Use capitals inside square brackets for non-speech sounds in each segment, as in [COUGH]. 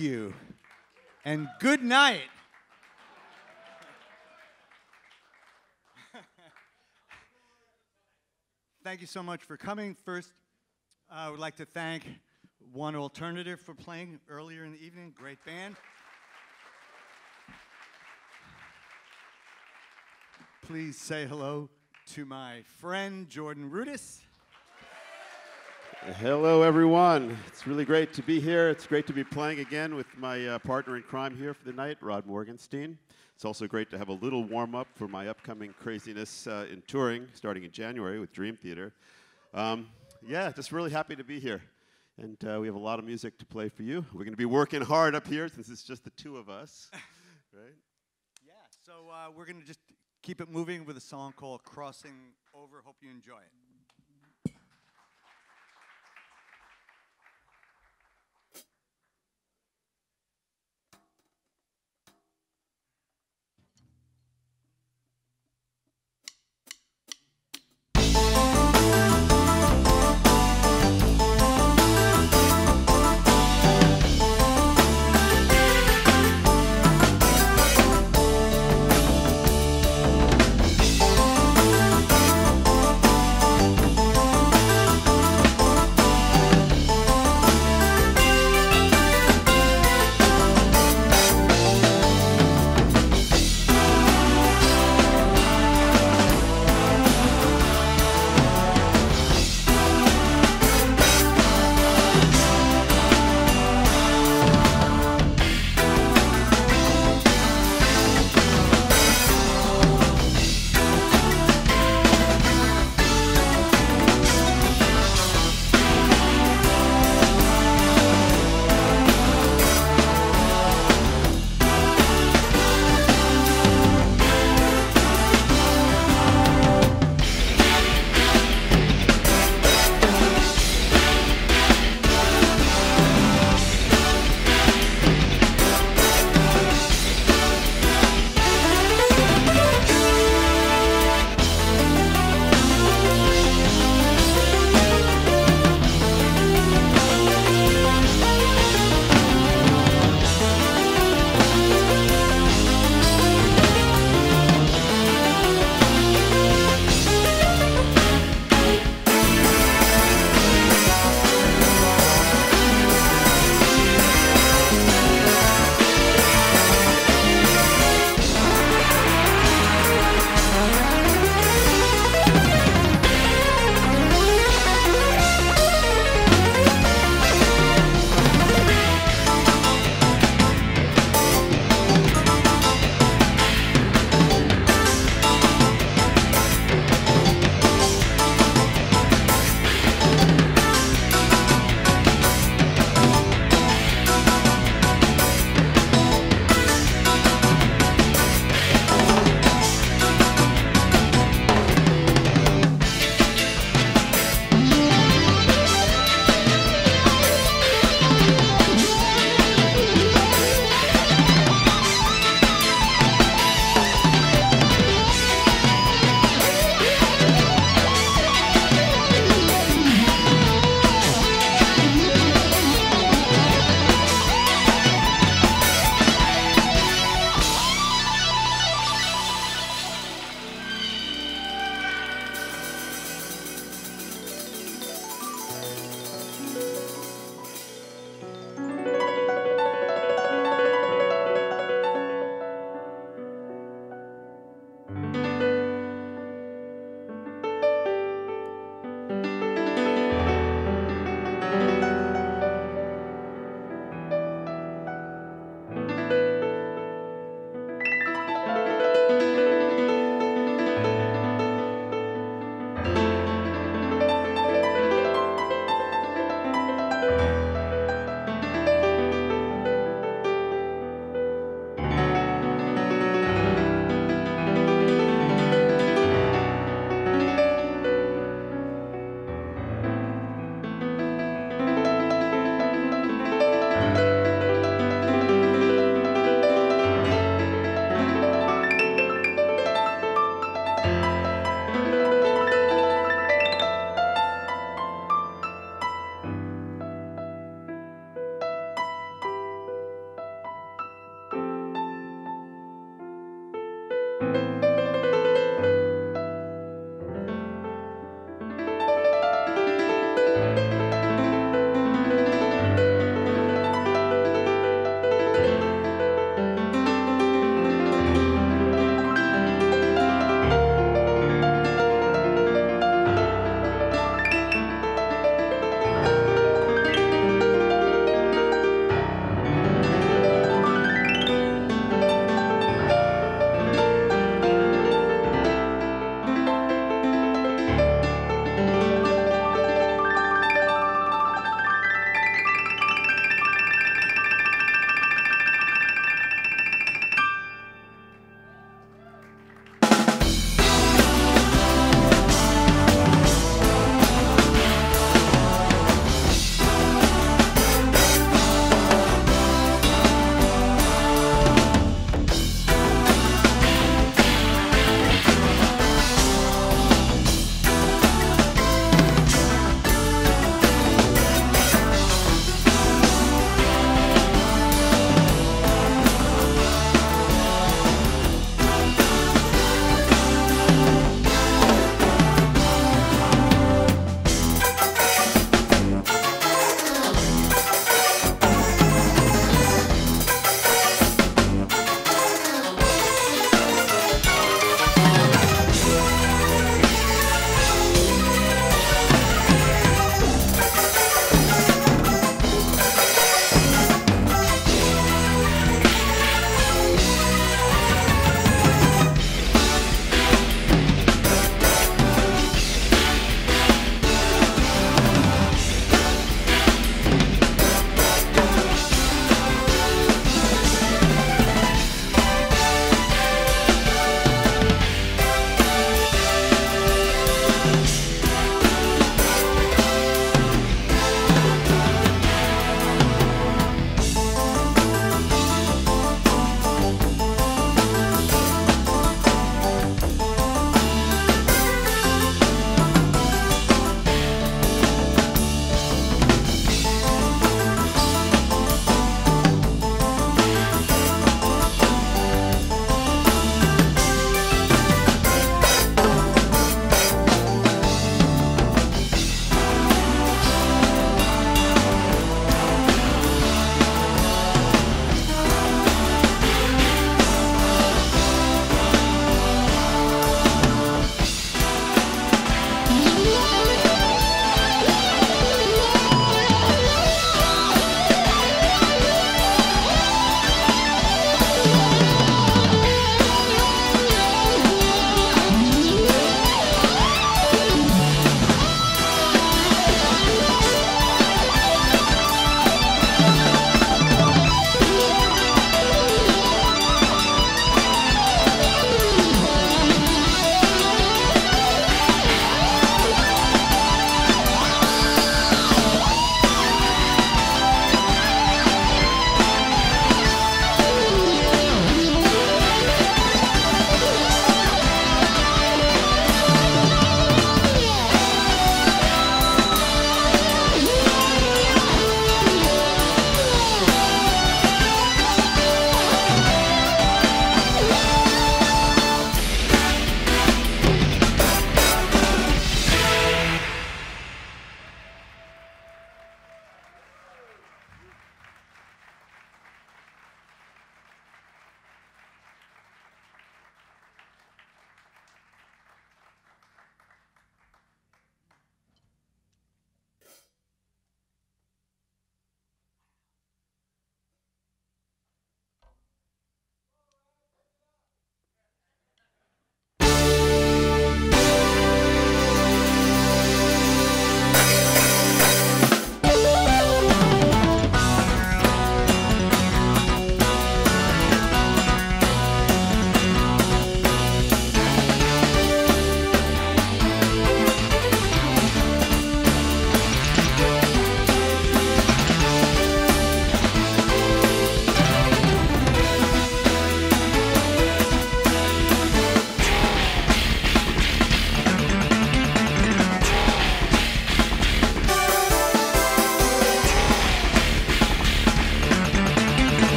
You. And good night. [LAUGHS] Thank you so much for coming. First, I would like to thank One Alternative for playing earlier in the evening. Great band. Please say hello to my friend Jordan Rudess. Hello, everyone. It's really great to be here. It's great to be playing again with my uh, partner in crime here for the night, Rod Morgenstein. It's also great to have a little warm up for my upcoming craziness uh, in touring, starting in January with Dream Theater. Um, yeah, just really happy to be here. And uh, we have a lot of music to play for you. We're going to be working hard up here since it's just the two of us, [LAUGHS] right? Yeah, so uh, we're going to just keep it moving with a song called Crossing Over. Hope you enjoy it.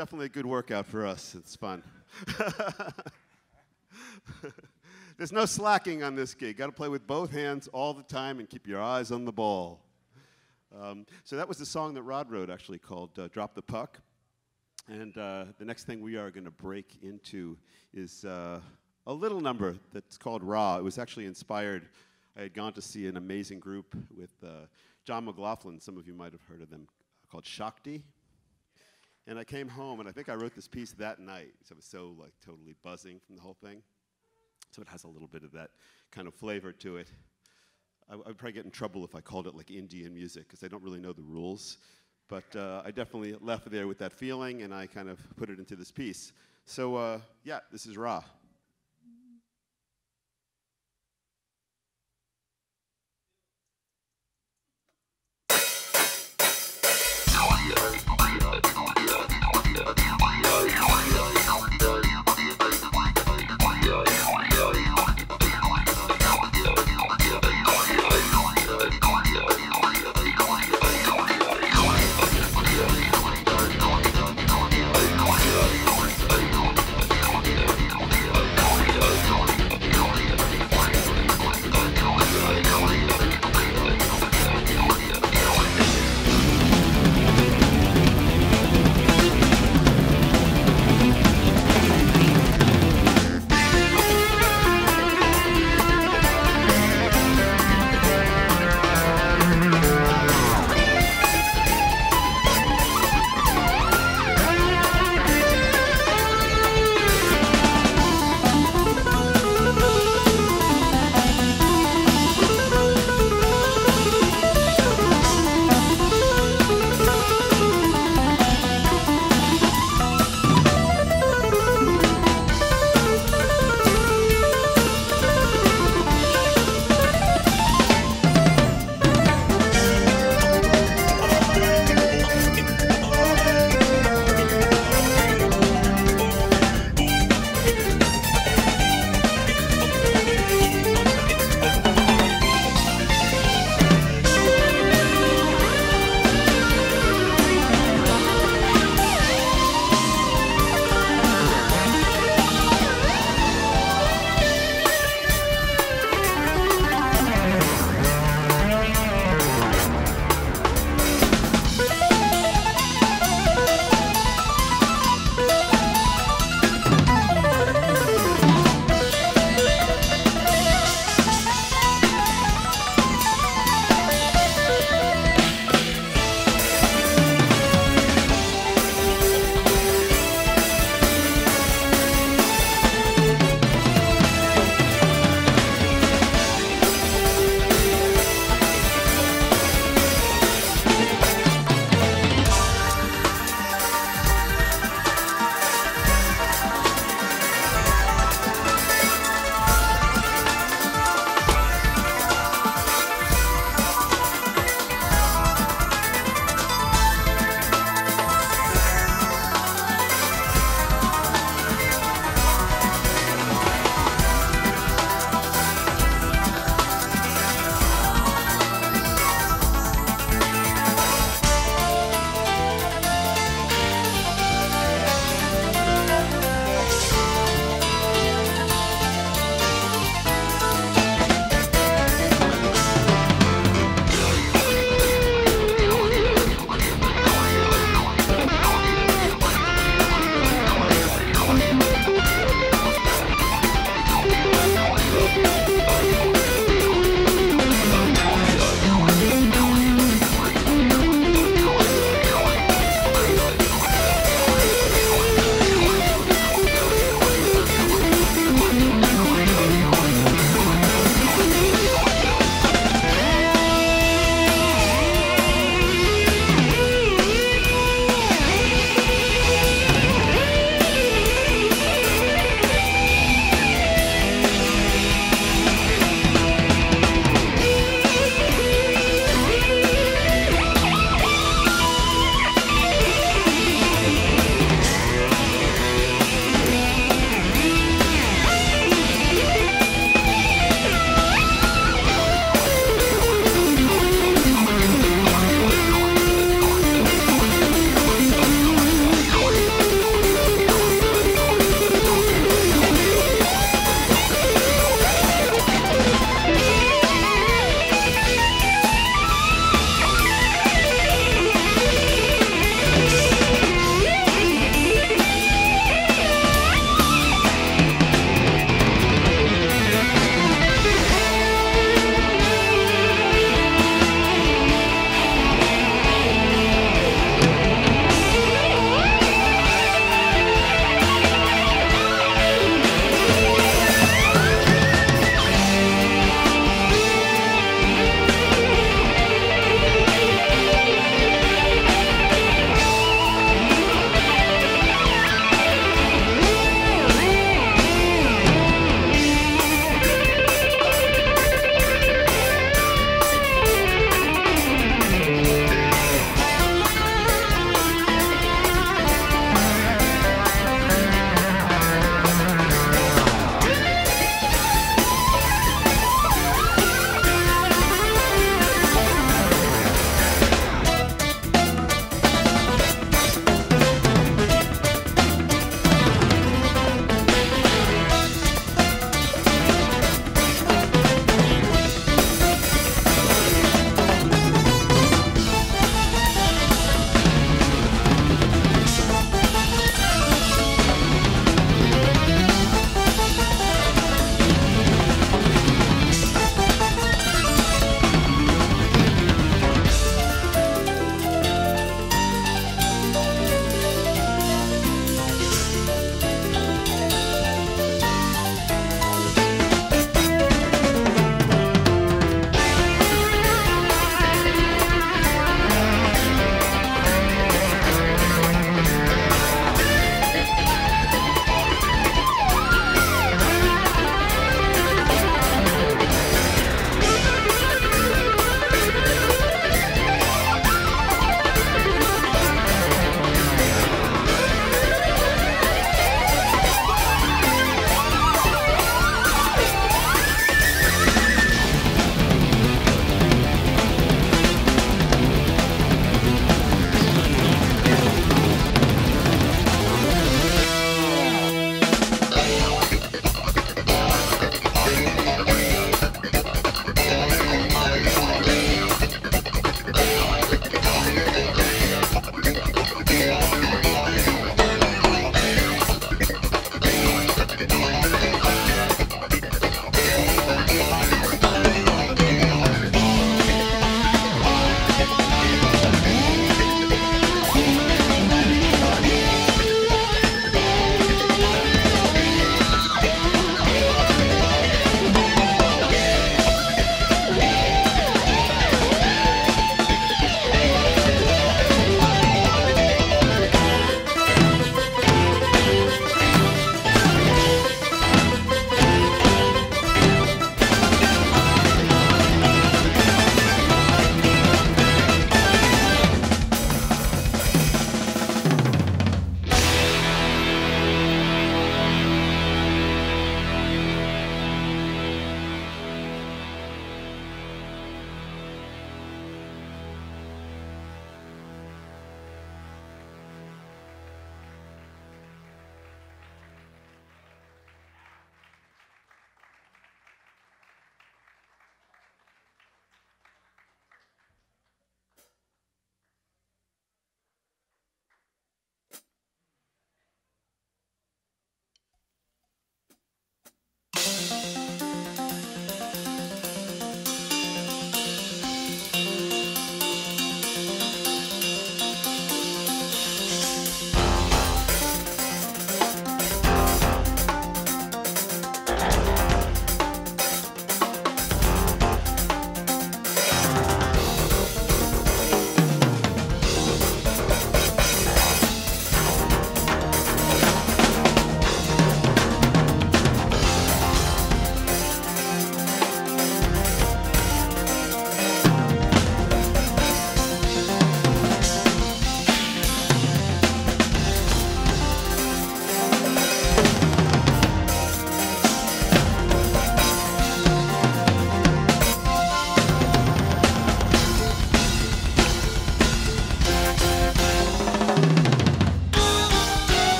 Definitely a good workout for us. It's fun. [LAUGHS] There's no slacking on this gig. Got to play with both hands all the time and keep your eyes on the ball. Um, so that was the song that Rod wrote, actually, called uh, Drop the Puck. And uh, the next thing we are going to break into is uh, a little number that's called Raw. It was actually inspired. I had gone to see an amazing group with uh, John McLaughlin. Some of you might have heard of them, called Shakti. And I came home, and I think I wrote this piece that night. So I was so like totally buzzing from the whole thing. So it has a little bit of that kind of flavor to it. I, I would probably get in trouble if I called it like Indian music because I don't really know the rules. But uh, I definitely left there with that feeling, and I kind of put it into this piece. So uh, yeah, this is Ra.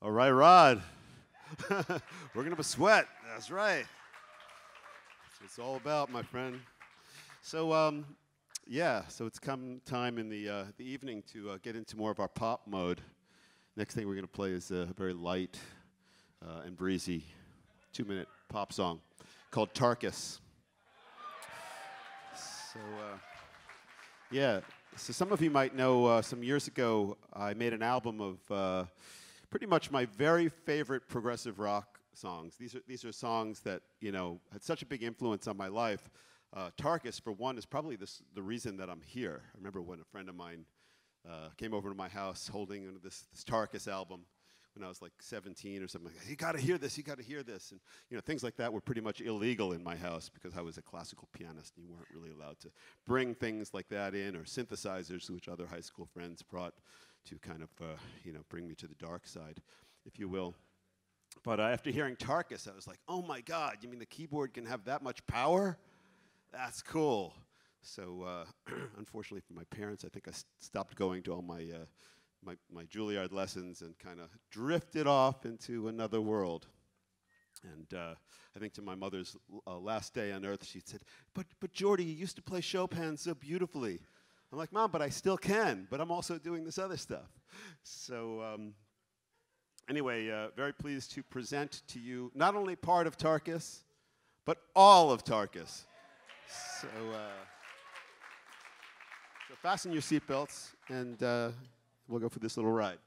All right, Rod. Working up a sweat. That's right. That's it's all about, my friend. So, um, yeah, so it's come time in the, uh, the evening to uh, get into more of our pop mode. Next thing we're going to play is a very light uh, and breezy two minute pop song called Tarkus. So, uh, yeah, so some of you might know uh, some years ago I made an album of uh, pretty much my very favorite progressive rock songs. These are, these are songs that, you know, had such a big influence on my life. Uh, Tarkus, for one, is probably this, the reason that I'm here. I remember when a friend of mine uh, came over to my house holding this, this Tarkus album when I was like 17 or something. You got to hear this. You got to hear this. And you know, things like that were pretty much illegal in my house because I was a classical pianist. And you weren't really allowed to bring things like that in or synthesizers, which other high school friends brought to kind of uh, you know bring me to the dark side, if you will. But uh, after hearing Tarkus, I was like, oh my God, you mean the keyboard can have that much power? That's cool. So, uh, [CLEARS THROAT] unfortunately for my parents, I think I stopped going to all my, uh, my, my Juilliard lessons and kind of drifted off into another world. And uh, I think to my mother's uh, last day on earth, she said, but, but Jordy, you used to play Chopin so beautifully. I'm like, Mom, but I still can, but I'm also doing this other stuff. So, um, anyway, uh, very pleased to present to you not only part of Tarkus, but all of Tarkus. So, uh, so fasten your seatbelts, and uh, we'll go for this little ride.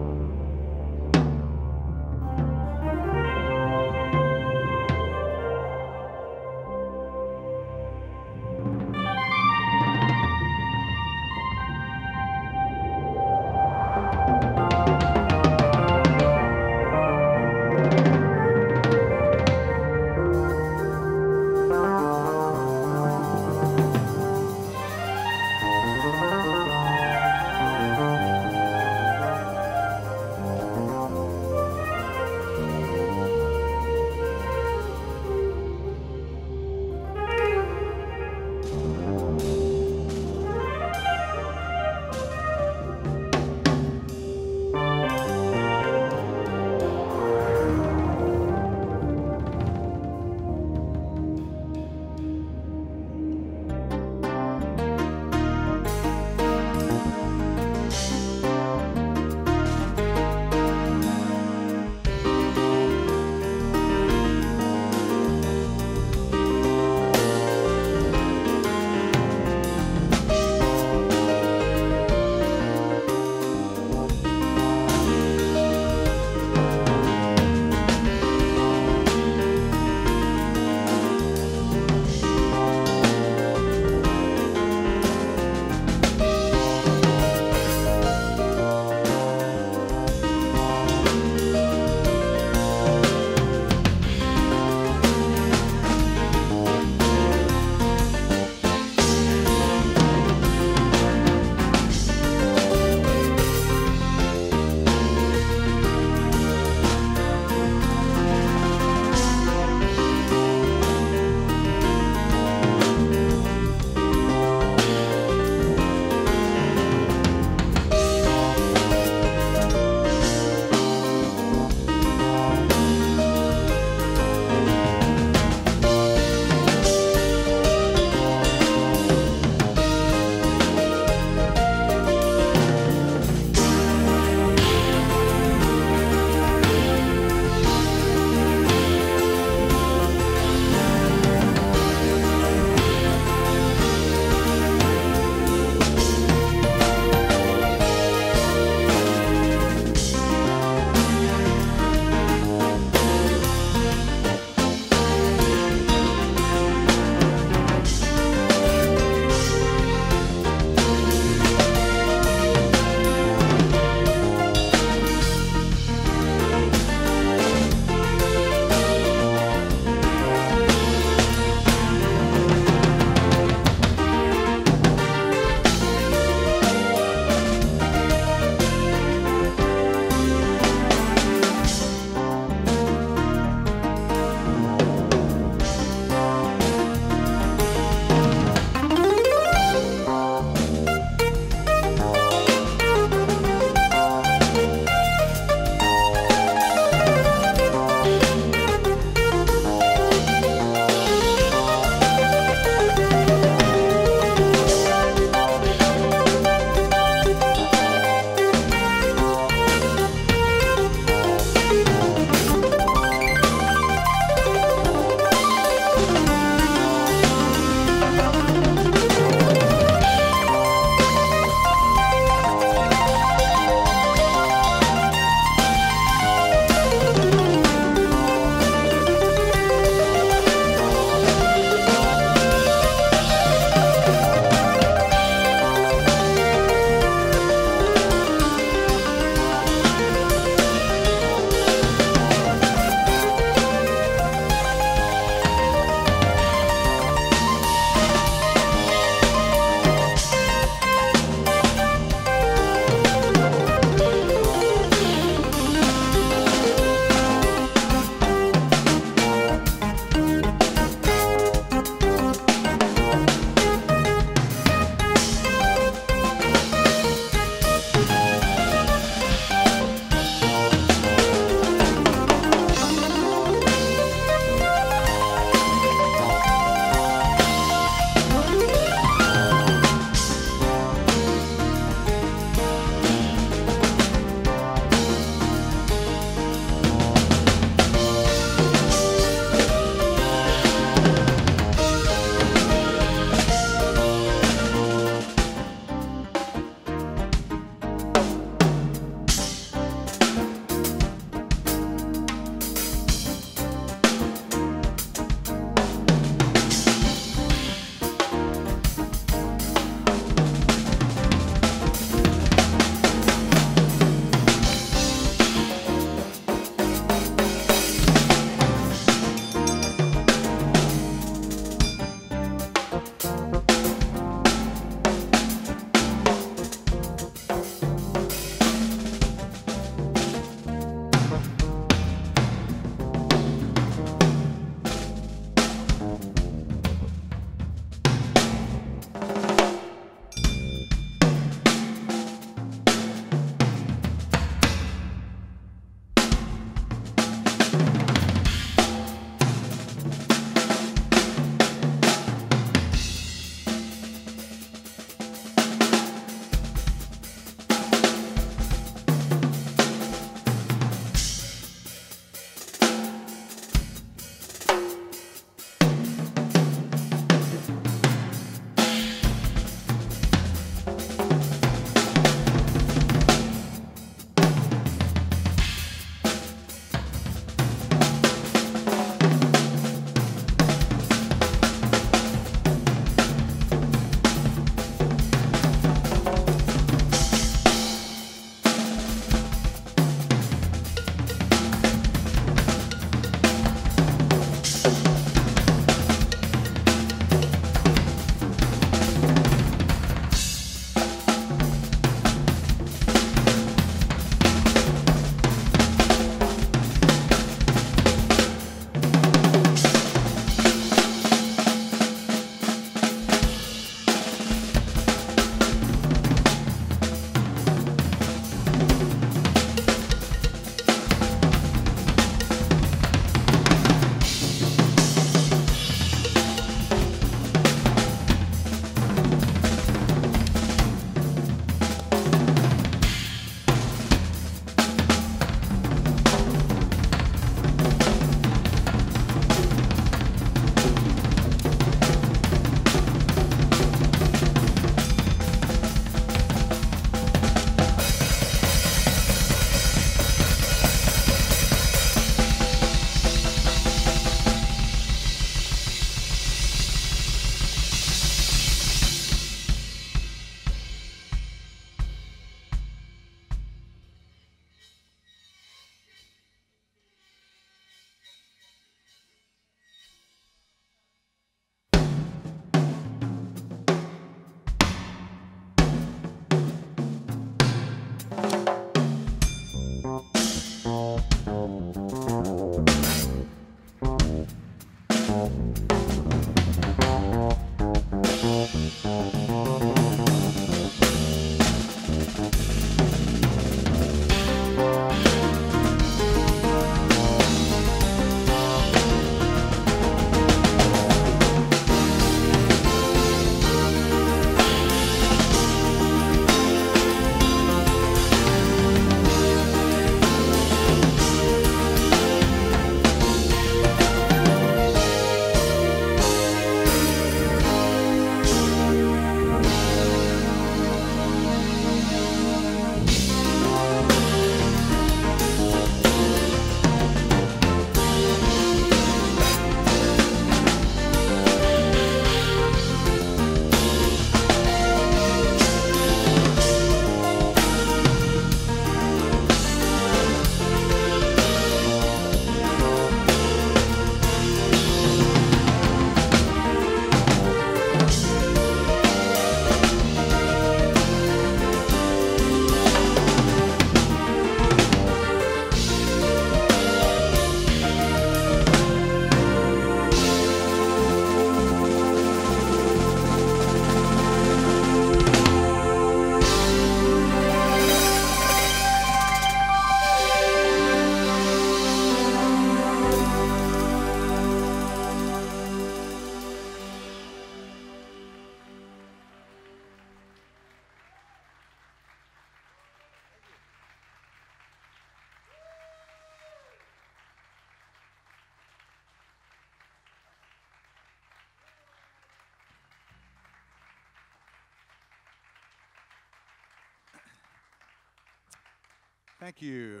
Thank you.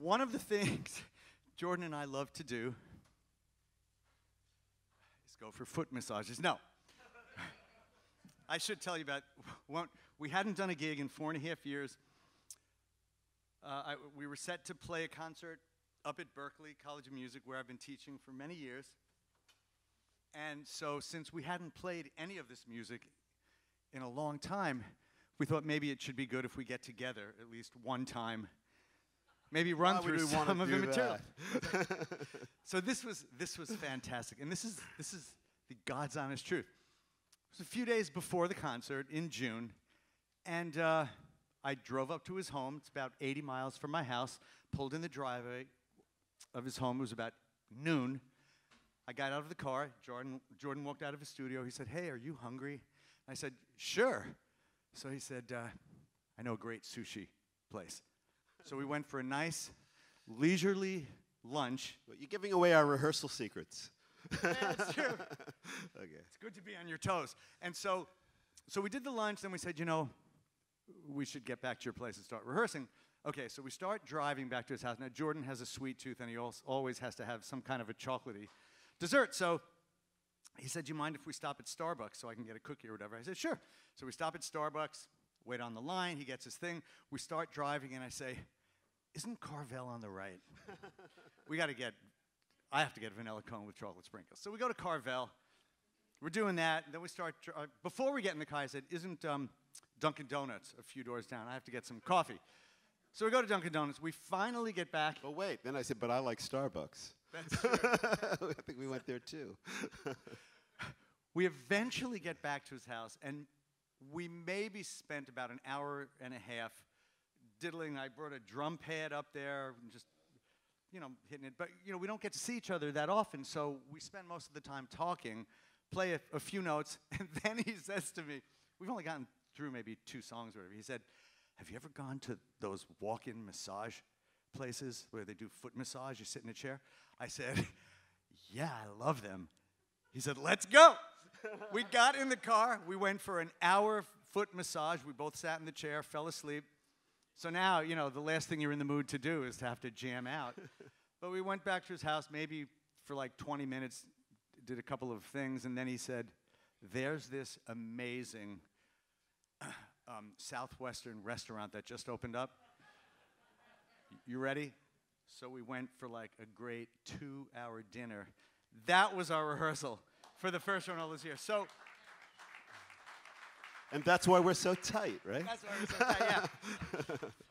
One of the things [LAUGHS] Jordan and I love to do is go for foot massages. No. [LAUGHS] I should tell you about. We hadn't done a gig in four and a half years. Uh, I, we were set to play a concert up at Berklee College of Music, where I've been teaching for many years. And so, since we hadn't played any of this music in a long time, we thought maybe it should be good if we get together at least one time. Maybe run Why through some of the material. [LAUGHS] so this was this was fantastic, and this is this is the God's honest truth. It was a few days before the concert in June, and uh, I drove up to his home. It's about 80 miles from my house. Pulled in the driveway of his home. It was about noon. I got out of the car. Jordan, Jordan walked out of his studio. He said, Hey, are you hungry? I said, Sure. So he said, uh, I know a great sushi place. So we went for a nice, leisurely lunch. You're giving away our rehearsal secrets. That's [LAUGHS] true. Okay. It's good to be on your toes. And so, so we did the lunch. Then we said, you know, we should get back to your place and start rehearsing. Okay, so we start driving back to his house. Now Jordan has a sweet tooth, and he always has to have some kind of a chocolatey dessert. So he said, "Do you mind if we stop at Starbucks so I can get a cookie or whatever?" I said, "Sure." So we stop at Starbucks, wait on the line. He gets his thing. We start driving, and I say, "Isn't Carvel on the right?" we got to get. I have to get a vanilla cone with chocolate sprinkles. So we go to Carvel. We're doing that. Then we start. Uh, before we get in the car, I said, "Isn't um, Dunkin' Donuts a few doors down? I have to get some coffee." So we go to Dunkin' Donuts. We finally get back. But wait, then I said, but I like Starbucks. [LAUGHS] I think we went there too. [LAUGHS] We eventually get back to his house, and we maybe spent about an hour and a half diddling. I brought a drum pad up there, and just you know, hitting it. But you know, we don't get to see each other that often, so we spend most of the time talking, play a, a few notes, [LAUGHS] and then he says to me, "We've only gotten through maybe two songs or whatever." He said, "Have you ever gone to those walk-in massage places where they do foot massage? You sit in a chair." I said, [LAUGHS] "Yeah, I love them." He said, Let's go. [LAUGHS] we got in the car. We went for an hour foot massage. We both sat in the chair, fell asleep. So now, you know, the last thing you're in the mood to do is to have to jam out. [LAUGHS] but we went back to his house maybe for like 20 minutes, did a couple of things, and then he said, There's this amazing [CLEARS THROAT] um, Southwestern restaurant that just opened up. You ready? So we went for like a great two hour dinner. That was our rehearsal for the first one all this year. So And that's why we're so tight, right? that's why we said that, yeah. [LAUGHS]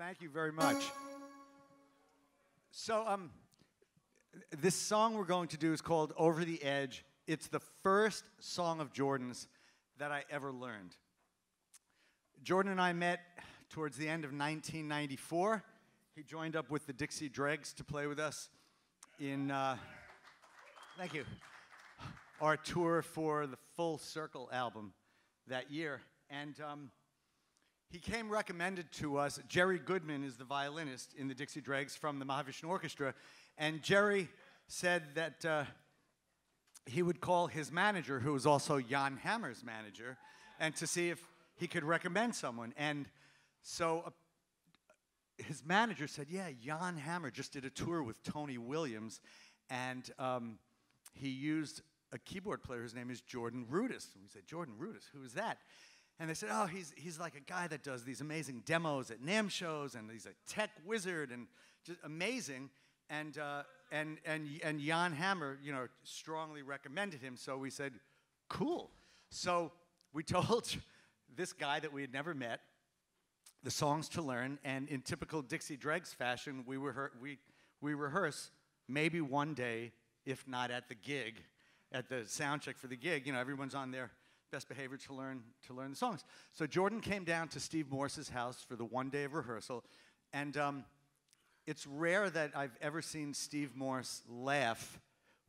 Thank you very much. So, um, this song we're going to do is called Over the Edge. It's the first song of Jordan's that I ever learned. Jordan and I met towards the end of 1994. He joined up with the Dixie Dregs to play with us in, uh, thank you, our tour for the Full Circle album that year. And um, he came recommended to us. Jerry Goodman is the violinist in the Dixie Dregs from the Mahavishnu Orchestra. And Jerry said that uh, he would call his manager, who was also Jan Hammer's manager, and to see if he could recommend someone. And so uh, his manager said, Yeah, Jan Hammer just did a tour with Tony Williams, and um, he used a keyboard player. His name is Jordan Rudess. And we said, Jordan Rudess, who is that? And they said, Oh, he's, he's like a guy that does these amazing demos at NAMM shows, and he's a tech wizard, and just amazing. And, uh, and, and, and Jan Hammer, you know, strongly recommended him. So we said, Cool. So we [LAUGHS] told this guy that we had never met the songs to learn, and in typical Dixie Dregs fashion, we, rehe- we, we rehearse maybe one day, if not at the gig, at the sound check for the gig. You know, everyone's on their best behavior to learn to learn the songs. So Jordan came down to Steve Morse's house for the one day of rehearsal, and um, it's rare that I've ever seen Steve Morse laugh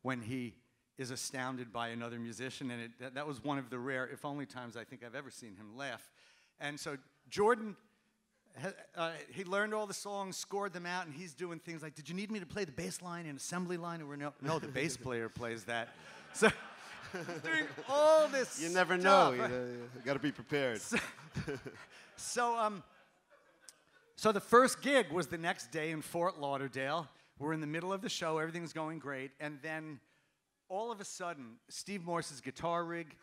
when he is astounded by another musician, and it, that, that was one of the rare, if only times I think I've ever seen him laugh. And so Jordan uh, he learned all the songs, scored them out, and he's doing things like, "Did you need me to play the bass line and assembly line?" And we're no, no, the bass [LAUGHS] player plays that. So [LAUGHS] doing all this. You never know. stuff, You, know, you got to be prepared. [LAUGHS] So um, so the first gig was the next day in Fort Lauderdale. We're in the middle of the show, everything's going great, and then all of a sudden, Steve Morse's guitar rig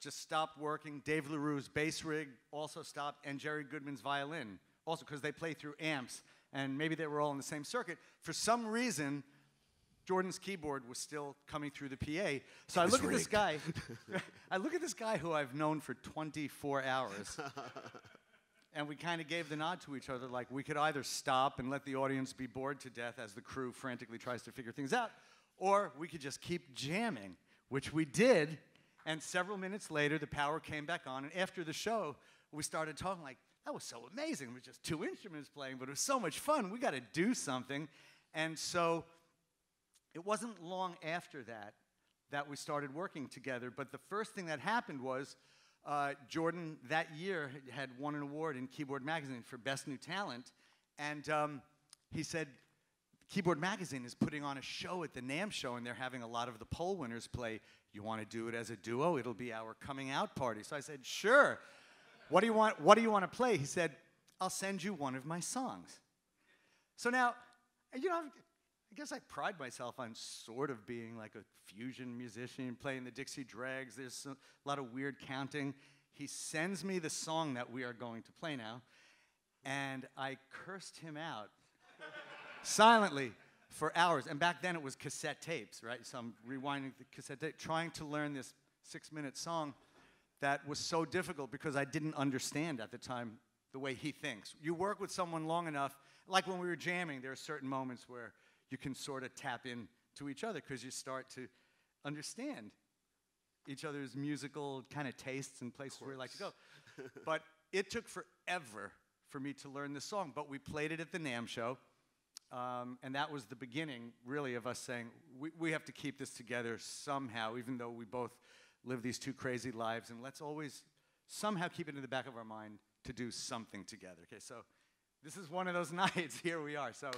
just stopped working. Dave LaRue's bass rig also stopped, and Jerry Goodman's violin also because they play through amps, and maybe they were all in the same circuit. For some reason, Jordan's keyboard was still coming through the PA. So I look at this guy. [LAUGHS] [LAUGHS] I look at this guy who I've known for 24 hours. [LAUGHS] And we kind of gave the nod to each other, like we could either stop and let the audience be bored to death as the crew frantically tries to figure things out, or we could just keep jamming, which we did. And several minutes later, the power came back on. And after the show, we started talking like, that was so amazing. It was just two instruments playing, but it was so much fun. We got to do something. And so it wasn't long after that that we started working together. But the first thing that happened was uh, Jordan that year had won an award in Keyboard Magazine for Best New Talent. And um, he said, Keyboard Magazine is putting on a show at the NAMM show, and they're having a lot of the poll winners play. You want to do it as a duo? It'll be our coming out party. So I said, sure. What do you want? What do you want to play? He said, I'll send you one of my songs. So now, you know, I guess I pride myself on sort of being like a fusion musician, playing the Dixie Dregs. There's a lot of weird counting. He sends me the song that we are going to play now, and I cursed him out [LAUGHS] silently for hours. And back then it was cassette tapes, right? So I'm rewinding the cassette tape, trying to learn this six minute song that was so difficult because I didn't understand at the time the way he thinks. You work with someone long enough, like when we were jamming, there are certain moments where you can sort of tap in to each other because you start to understand each other's musical kind of tastes and places where we like to go. but it took forever for me to learn this song, but we played it at the NAMM show. Um, and that was the beginning, really, of us saying, we, we have to keep this together somehow, even though we both live these two crazy lives. And let's always somehow keep it in the back of our mind to do something together. Okay, so this is one of those [LAUGHS] nights. Here we are. So,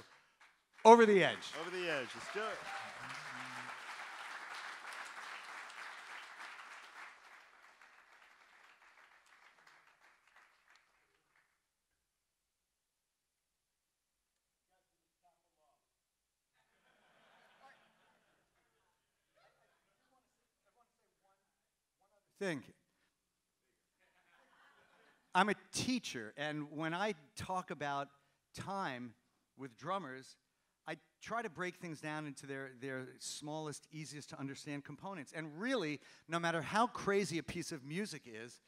over the edge. Over the edge. Let's do it. thing. I'm a teacher, and when I talk about time with drummers, I try to break things down into their, their smallest, easiest to understand components. And really, no matter how crazy a piece of music is,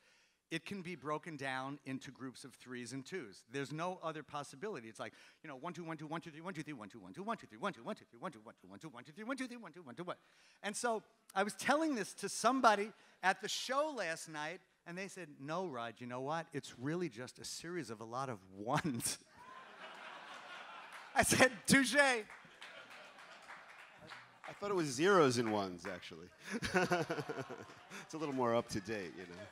it can be broken down into groups of threes and twos. There's no other possibility. It's like, you know, one, two, one, two, one, two, three, one, two, three, one, two, one, two, one, two, three, one, two, one, two, three, one, two, one, two, one, two, one, two, three, one, two, three, one, two, one, two, one. And so I was telling this to somebody at the show last night, and they said, no, Rod, you know what? It's really just a series of a lot of ones. [LAUGHS] I said, touche. I thought it was zeros and ones, actually. [LAUGHS] it's a little more up to date, you know.